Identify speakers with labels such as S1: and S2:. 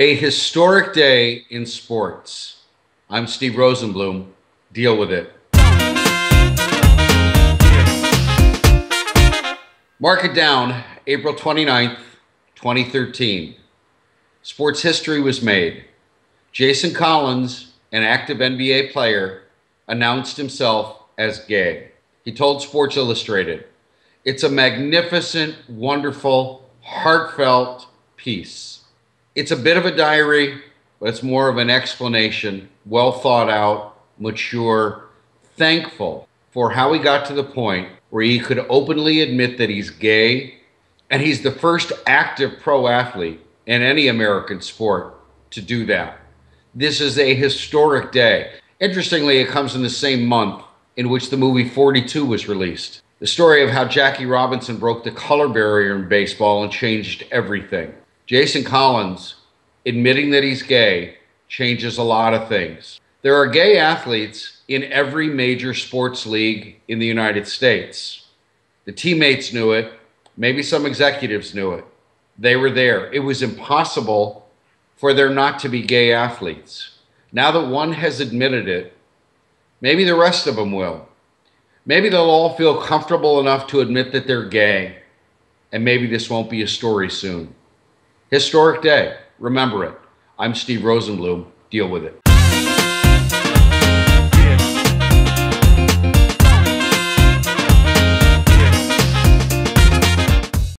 S1: A historic day in sports. I'm Steve Rosenbloom. Deal with it. Mark it down, April 29th, 2013. Sports history was made. Jason Collins, an active NBA player, announced himself as gay. He told Sports Illustrated, It's a magnificent, wonderful, heartfelt piece. It's a bit of a diary, but it's more of an explanation, well thought out, mature, thankful for how he got to the point where he could openly admit that he's gay, and he's the first active pro athlete in any American sport to do that. This is a historic day. Interestingly, it comes in the same month in which the movie 42 was released. The story of how Jackie Robinson broke the color barrier in baseball and changed everything. Jason Collins admitting that he's gay changes a lot of things. There are gay athletes in every major sports league in the United States. The teammates knew it, maybe some executives knew it. They were there. It was impossible for there not to be gay athletes. Now that one has admitted it, maybe the rest of them will. Maybe they'll all feel comfortable enough to admit that they're gay, and maybe this won't be a story soon. Historic day. Remember it. I'm Steve Rosenbloom. Deal with it.